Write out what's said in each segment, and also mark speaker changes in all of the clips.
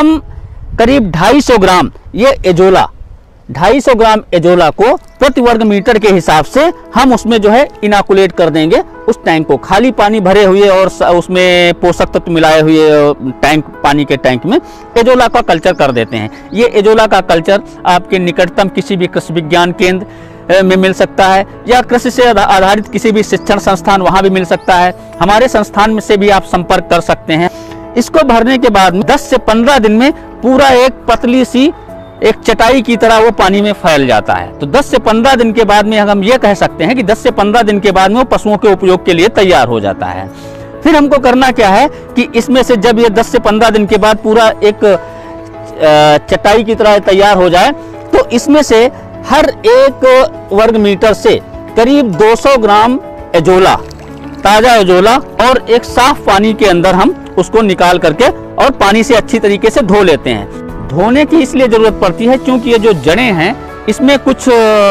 Speaker 1: हम करीब 250 ग्राम ये एजोला 250 ग्राम एजोला को प्रति वर्ग मीटर के हिसाब से हम उसमें जो है इनाकुलेट कर देंगे। उस टैंक को खाली पानी भरे हुए और उसमें पोषक तत्व मिलाए हुए टैंक, पानी के टैंक में एजोला का कल्चर कर देते हैं। ये एजोला का कल्चर आपके निकटतम किसी भी कृषि विज्ञान केंद्र में मिल सकता है या कृषि से आधारित किसी भी शिक्षण संस्थान वहाँ भी मिल सकता है। हमारे संस्थान में से भी आप संपर्क कर सकते हैं। इसको भरने के बाद 10 से 15 दिन में पूरा एक पतली सी एक चटाई की तरह वो पानी में फैल जाता है। तो 10 से 15 दिन के बाद में हम ये कह सकते हैं कि 10 से 15 दिन के बाद में वो पशुओं के उपयोग के लिए तैयार हो जाता है। फिर हमको करना क्या है कि इसमें से जब ये 10 से 15 दिन के बाद पूरा एक चटाई की तरह तैयार हो जाए तो इसमें से हर एक वर्ग मीटर से करीब 200 ग्राम एजोला, ताज़ा एजोला और एक साफ़ पानी के अंदर हम उसको निकाल करके और पानी से अच्छी तरीके से धो लेते हैं। धोने की इसलिए ज़रूरत पड़ती है क्योंकि ये जो जड़ें हैं, इसमें कुछ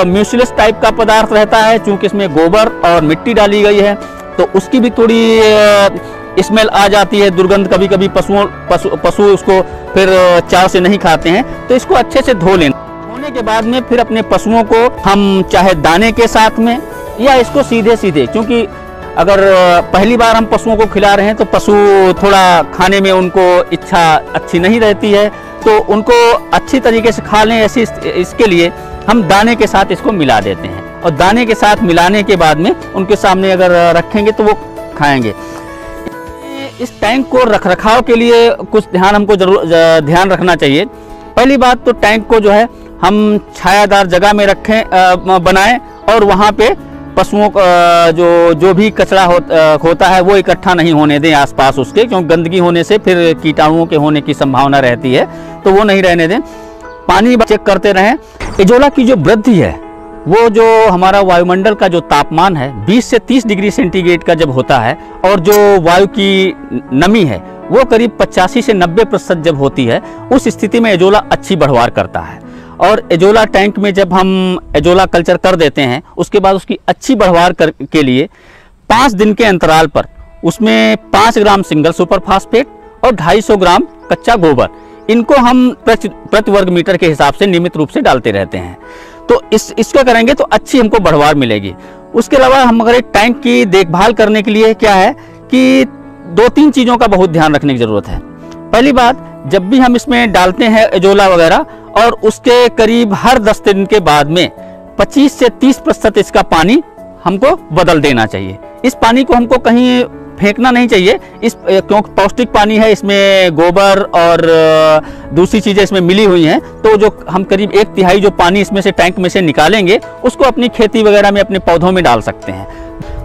Speaker 1: म्यूसिलस टाइप का पदार्थ रहता है क्योंकि इसमें गोबर और मिट्टी डाली गई है तो उसकी भी थोड़ी स्मेल आ जाती है, दुर्गंध कभी कभी पशुओं, पशु पशु उसको फिर चाव से नहीं खाते हैं तो इसको अच्छे से धो लेना धोने के बाद में फिर अपने पशुओं को हम चाहे दाने के साथ में या इसको सीधे सीधे क्योंकि अगर पहली बार हम पशुओं को खिला रहे हैं तो पशु थोड़ा खाने में उनको इच्छा अच्छी नहीं रहती है। तो उनको अच्छी तरीके से खा लें ऐसी इसके लिए हम दाने के साथ इसको मिला देते हैं। और दाने के साथ मिलाने के बाद में उनके सामने अगर रखेंगे तो वो खाएँगे। इस टैंक को रख, रखाव के लिए कुछ ध्यान हमको ज़रूर ध्यान रखना चाहिए। पहली बात तो टैंक को जो है, हम छायादार जगह में रखें बनाएँ और वहाँ पे पशुओं का जो जो भी कचरा हो, होता है वो इकट्ठा नहीं होने दें आसपास उसके क्योंकि गंदगी होने से फिर कीटाणुओं के होने की संभावना रहती है तो वो नहीं रहने दें। पानी चेक करते रहें। इजोला की जो वृद्धि है वो जो हमारा वायुमंडल का जो तापमान है 20 से 30 डिग्री सेंटीग्रेड का जब होता है और जो वायु की नमी है वो करीब पचासी से 90 प्रतिशत जब होती है उस स्थिति में एजोला अच्छी बढ़वार करता है। और एजोला टैंक में जब हम एजोला कल्चर कर देते हैं, उसके बाद उसकी अच्छी बढ़वार कर, के लिए पाँच दिन के अंतराल पर उसमें पाँच ग्राम सिंगल सुपर फास्फेट और ढाई सौ ग्राम कच्चा गोबर, इनको हम प्रति वर्ग मीटर के हिसाब से नियमित रूप से डालते रहते हैं। तो इस, इसको करेंगे तो अच्छी हमको बढ़वार मिलेगी। उसके अलावा हम अगर एक टैंक की देखभाल करने के लिए क्या है कि दो तीन चीज़ों का बहुत ध्यान रखने की ज़रूरत है। पहली बात, जब भी हम इसमें डालते हैं एजोला वगैरह और उसके करीब हर दस दिन के बाद में 25 से 30 प्रतिशत इसका पानी हमको बदल देना चाहिए। इस पानी को हमको कहीं फेंकना नहीं चाहिए। इस क्योंकि पौष्टिक पानी है, इसमें गोबर और दूसरी चीज़ें इसमें मिली हुई हैं। तो जो हम करीब एक तिहाई जो पानी इसमें से टैंक में से निकालेंगे, उसको अपनी खेती वगैरह में, अपने पौधों में डाल सकते हैं।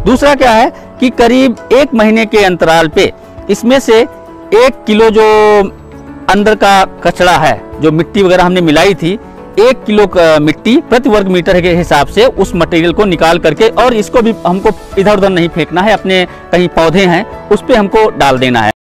Speaker 1: दूसरा क्या है कि करीब एक महीने के अंतराल पे इसमें से एक किलो जो अंदर का कचरा है, जो मिट्टी वगैरह हमने मिलाई थी, एक किलो मिट्टी प्रति वर्ग मीटर के हिसाब से उस मटेरियल को निकाल करके और इसको भी हमको इधर उधर नहीं फेंकना है, अपने कहीं पौधे हैं, उस पर हमको डाल देना है।